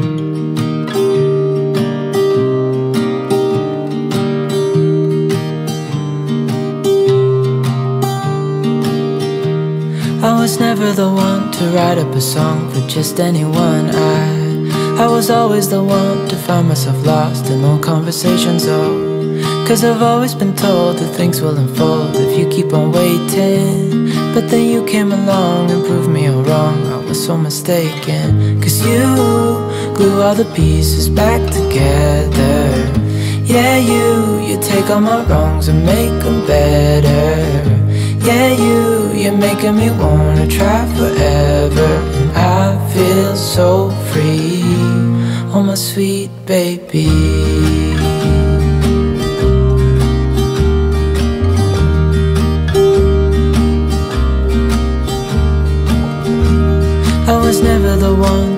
I was never the one to write up a song for just anyone. I, I was always the one to find myself lost in old conversations. Oh, cause I've always been told that things will unfold if you keep on waiting. But then you came along and proved me all wrong. I was so mistaken. Cause you glue all the pieces back together. Yeah, you, you take all my wrongs and make them better. Yeah, you, you're making me wanna try forever And I feel so free Oh, my sweet baby I was never the one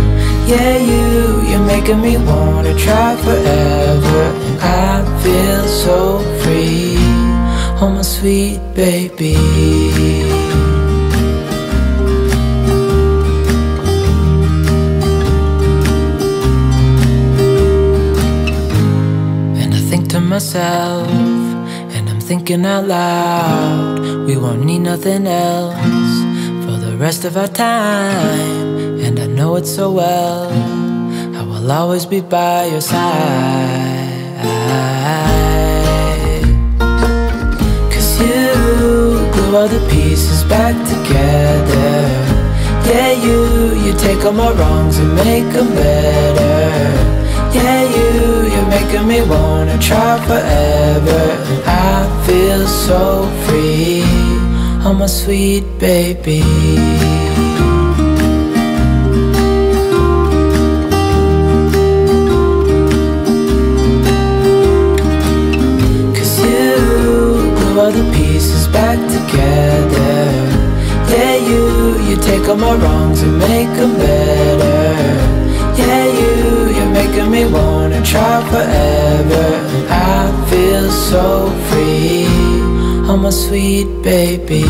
Yeah, you, you're making me wanna try forever. And I feel so free. Oh my sweet baby. And I think to myself And I'm thinking out loud We won't need nothing else For the rest of our time know it so well. I will always be by your side. Cause you glue all the pieces back together. Yeah, you, you take all my wrongs and make them better. Yeah, you, you're making me wanna try forever. I feel so free. Oh, my sweet baby the pieces back together. Yeah, you, you take all my wrongs and make them better. Yeah, you, you're making me wanna try forever. I feel so free. Oh, my sweet baby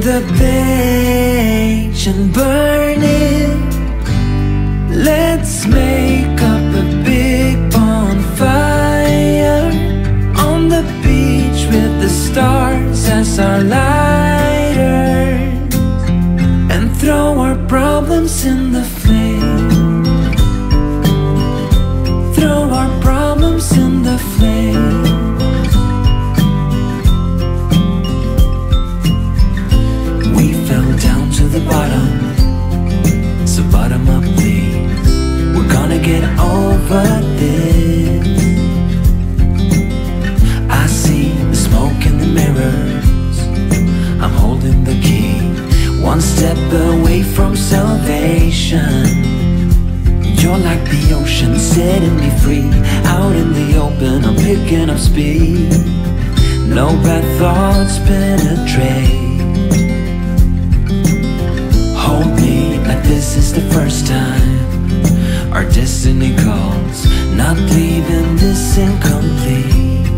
The page and burn it. Let's make up a big bonfire on the beach with the stars as our lighters ocean, setting me free. Out in the open, I'm picking up speed. No bad thoughts penetrate Hold me like this is the first time Our destiny calls Not leaving this incomplete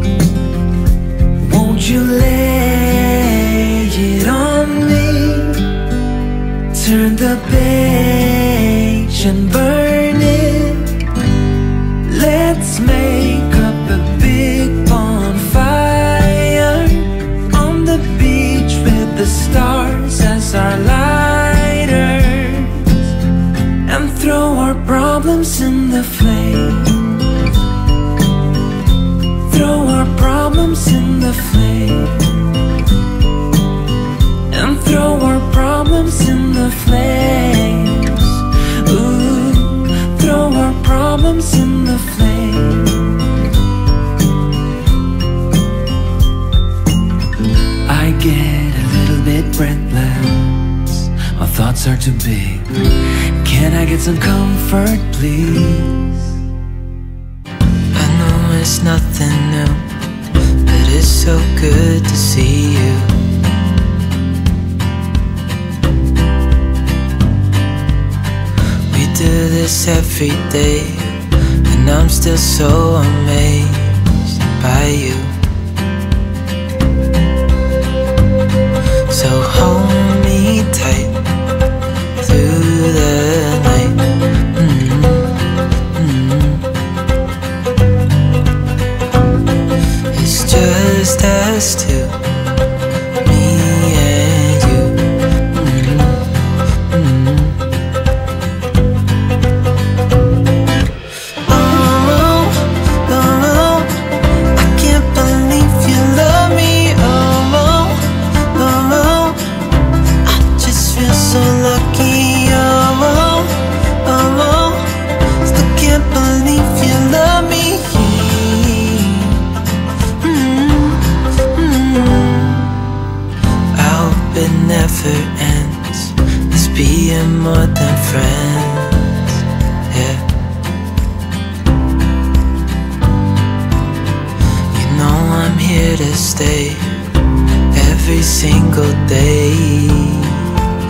Won't you lay it on me Turn the page and burn Let's thoughts are too big Can I get some comfort, please? I know it's nothing new, but it's so good to see you. We do this every day, and I'm still so amazed by you. So hold us two,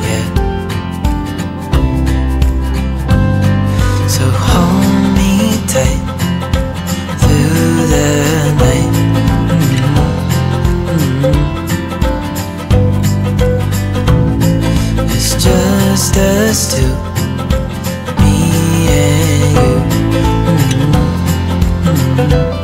Yeah. So hold me tight through the night. Mm-hmm. Mm-hmm. It's just us two, me and you. Oh,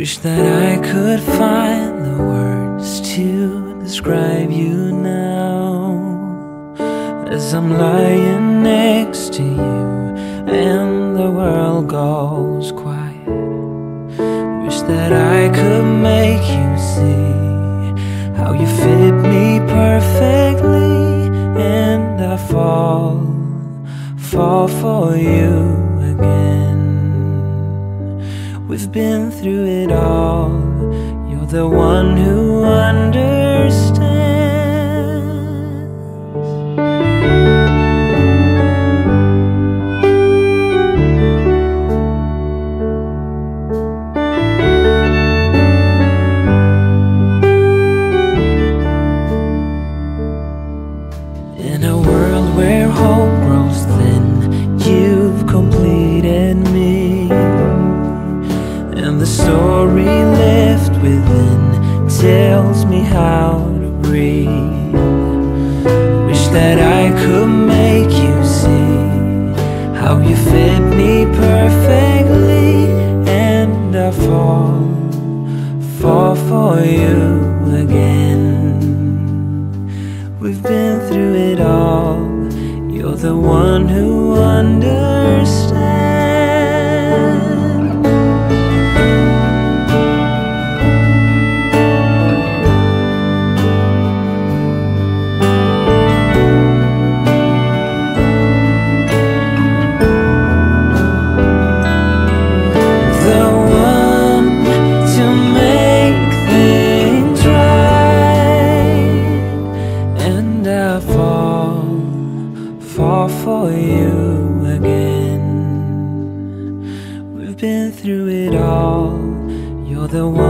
Wish that I could find the words to describe you now. As I'm lying next to you and the world goes quiet Wish that I could make you see how you fit me perfectly And I fall, fall for you who's been through it all. You're the one who understands. the one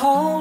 got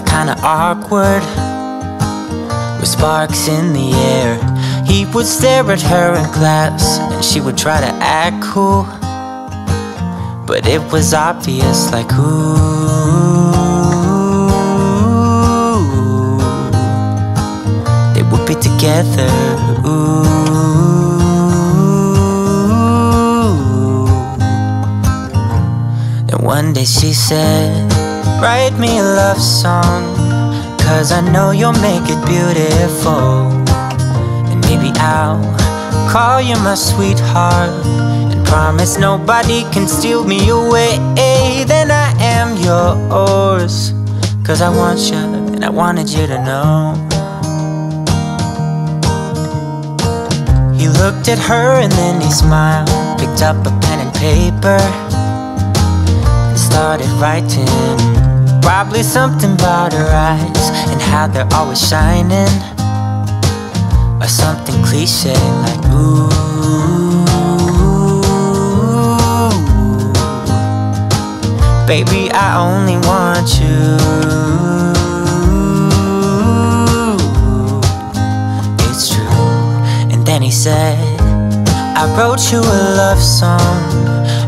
got kinda awkward With sparks in the air. He would stare at her in class And she would try to act cool. But it was obvious like ooh. They would be together, ooh. One day she said, write me a love song Cause I know you'll make it beautiful. And maybe I'll call you my sweetheart And promise nobody can steal me away. Then I am yours Cause I want you and I wanted you to know. He looked at her and then he smiled Picked up a pen and paper And started writing Probably something about her eyes And how they're always shining. Or something cliche like ooh Baby, I only want you. It's true. And then he said I wrote you a love song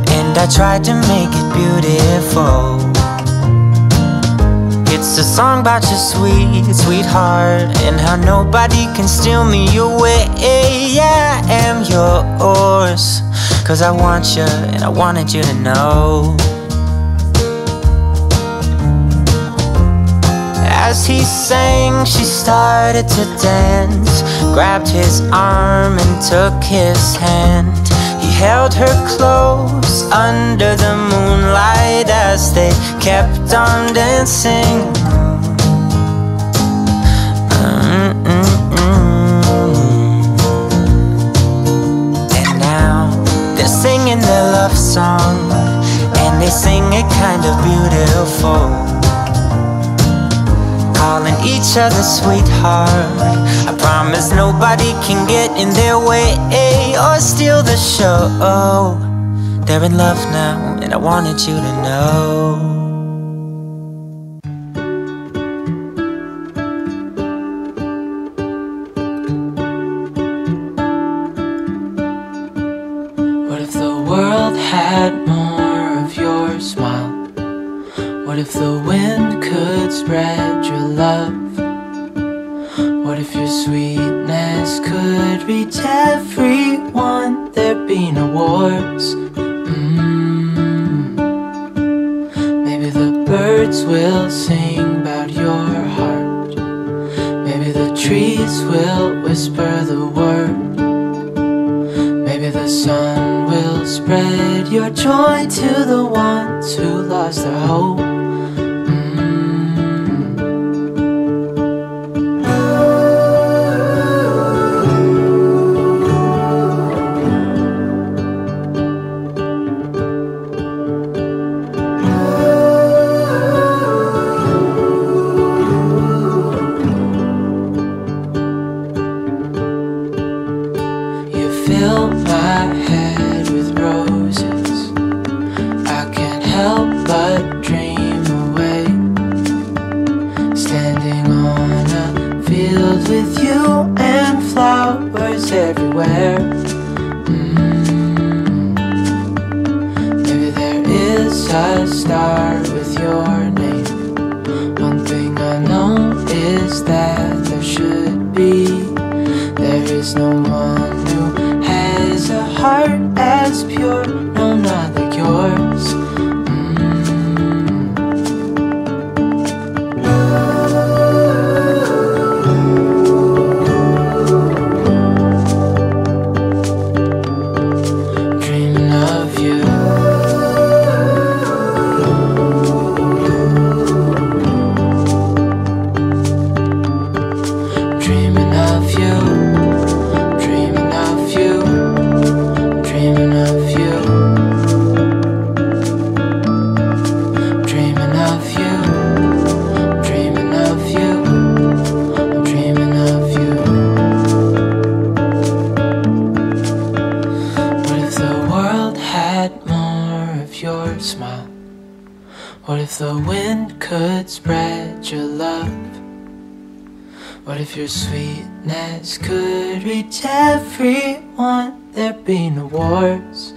and I tried to make it beautiful It's a song about your sweet, sweetheart And how nobody can steal me away. I am yours Cause I want you and I wanted you to know. As he sang, she started to dance Grabbed his arm and took his hand. He held her close under the moonlight as they kept on dancing. Sing it kind of beautiful. Calling each other sweetheart. I promise nobody can get in their way eh, or steal the show. They're in love now and I wanted you to know no The wind could spread your love? What if your sweetness could reach everyone? There'd be no wars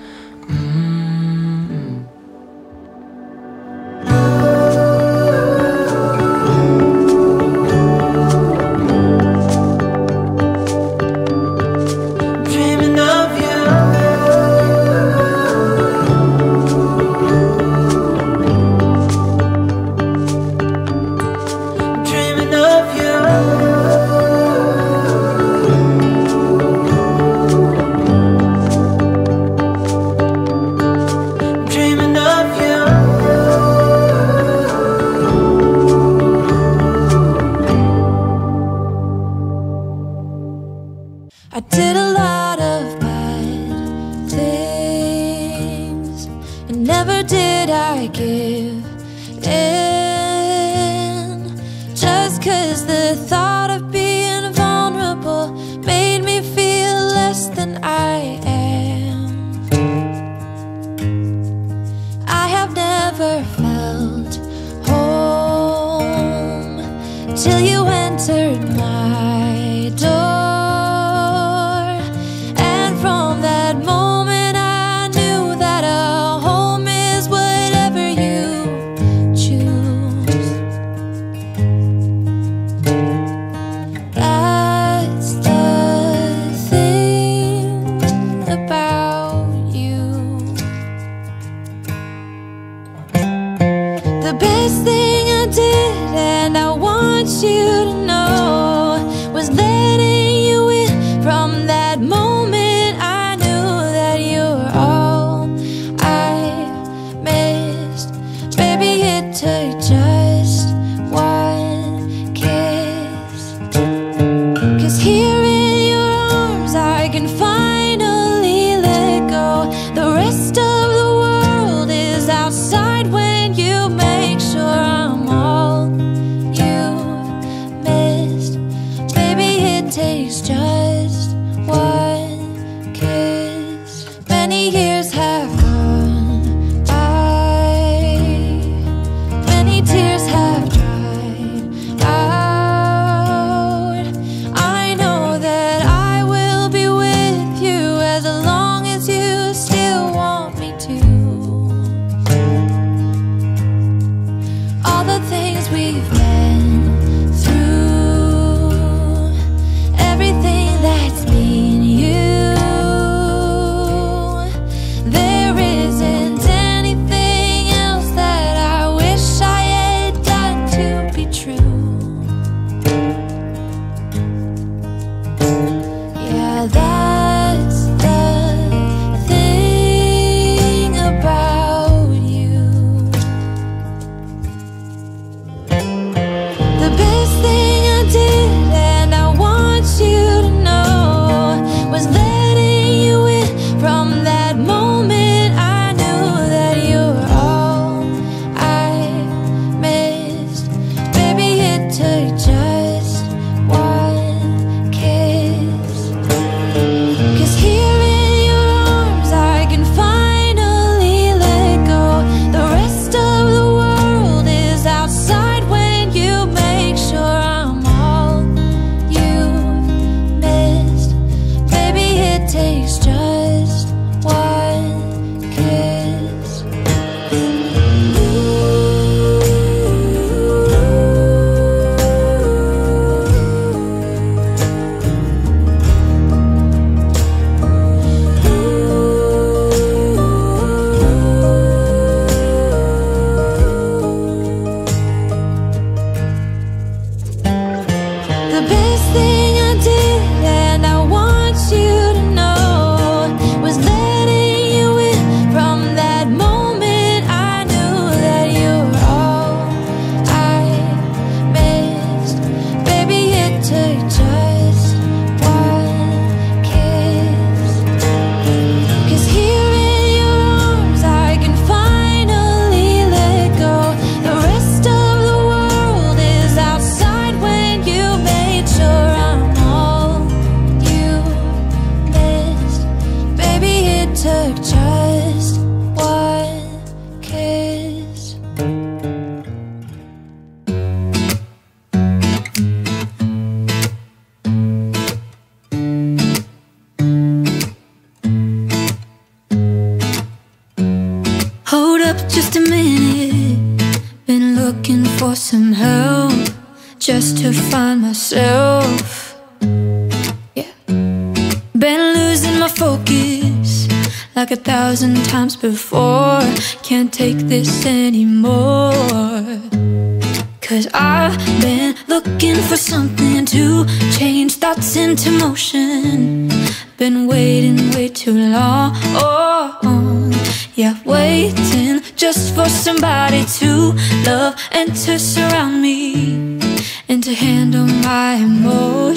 handle my emotions.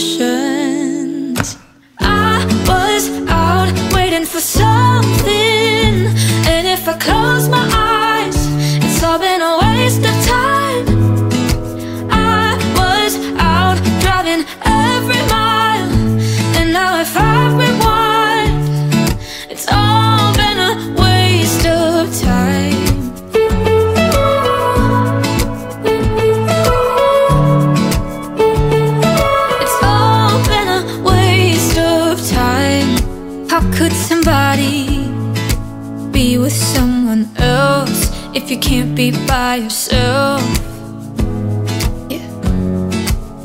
I was out waiting for something And if I close you can't be by yourself. Yeah.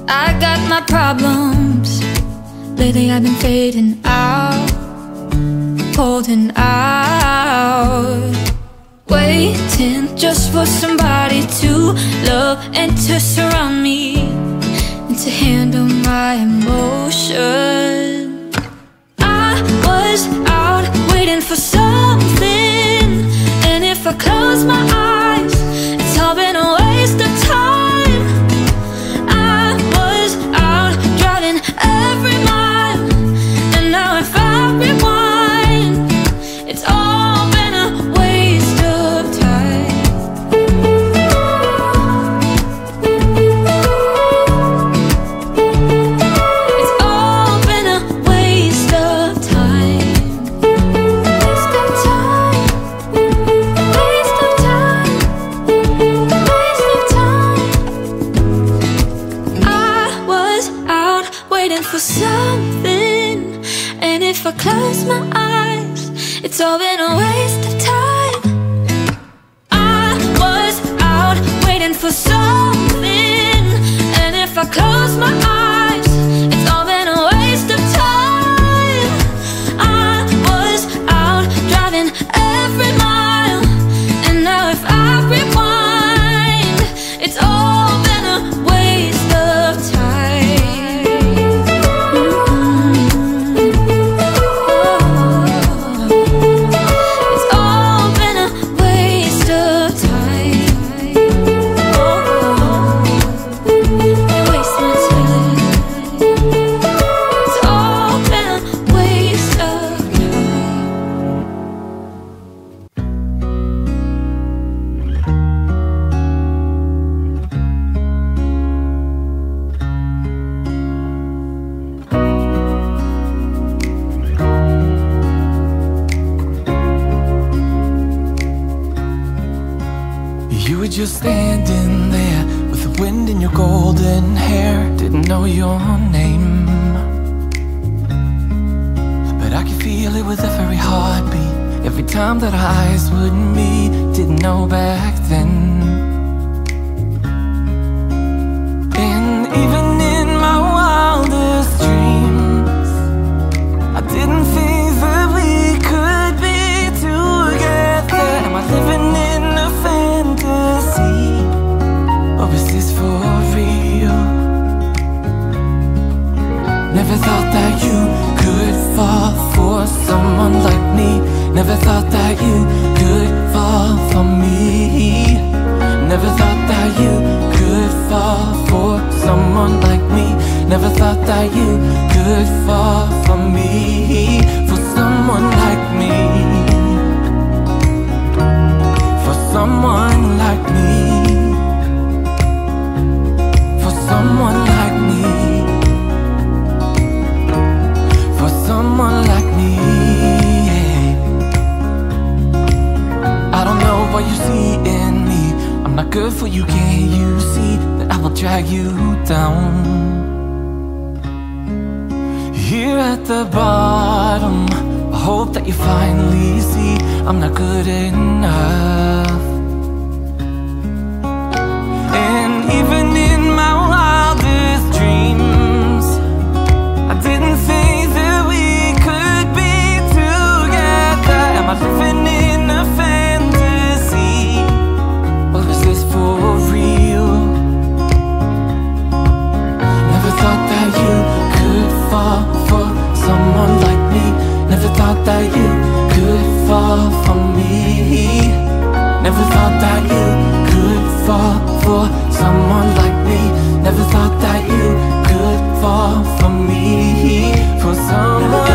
I got my problems. Lately I've been fading out, holding out. Waiting just for somebody to love and to surround me and to handle my emotions. I was. I close my eyes the bottom. I hope that you finally see I'm not good enough. you could fall for me. Never thought that you could fall for someone like me. Never thought that you could fall for me. For someone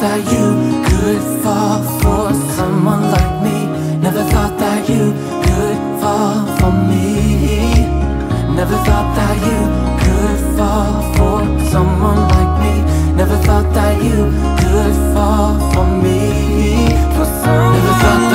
that you could fall for someone like me. Never thought that you could fall for me. Never thought that you could fall for someone like me. Never thought that you could fall for me. For someone Never thought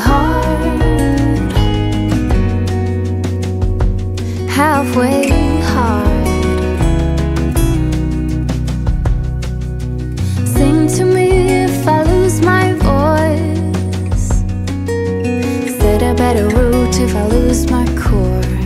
hard, halfway heart. Sing to me if I lose my voice. Set a better root if I lose my core.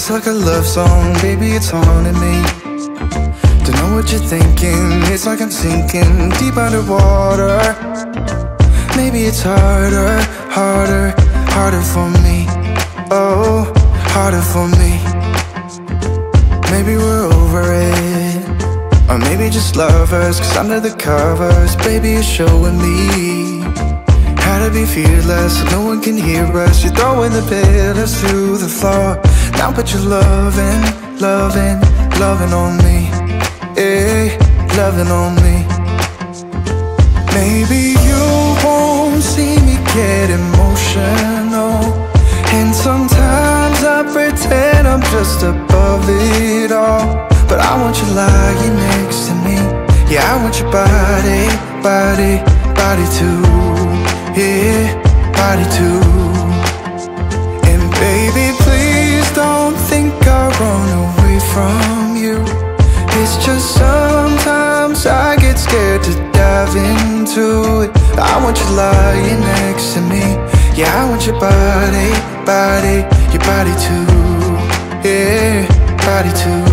Just like a love song Baby, it's haunting me. Don't know what you're thinking It's like I'm sinking deep underwater. Maybe it's harder, harder, harder for me. Oh, harder for me. Maybe we're over it. Or maybe just lovers Cause under the covers Baby, you're showing me how to be fearless. So no one can hear us You're throwing the pillars through the floor Now put your loving, loving, loving on me. Eh, loving on me. Maybe you won't see me get emotional. And sometimes I pretend I'm just above it all. But I want you lying next to me. Yeah, I want your body, body, body too. Yeah, body too run away from you. It's just sometimes I get scared to dive into it. I want you lying next to me. Yeah, I want your body, body, your body too. Yeah, body too.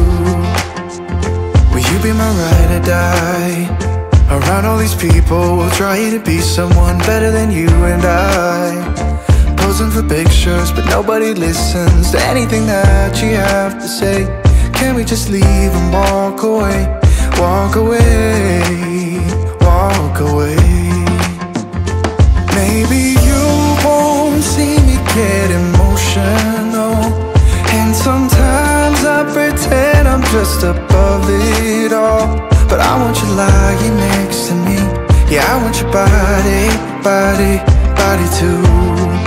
Will you be my ride or die? Around all these people we'll try to be someone better than you and I Posing for pictures but nobody listens to anything that you have to say. Can we just leave and walk away, walk away, walk away. Maybe you won't see me get emotional. And sometimes I pretend I'm just above it all. But I want you lying next to me. Yeah, I want your body, body, body too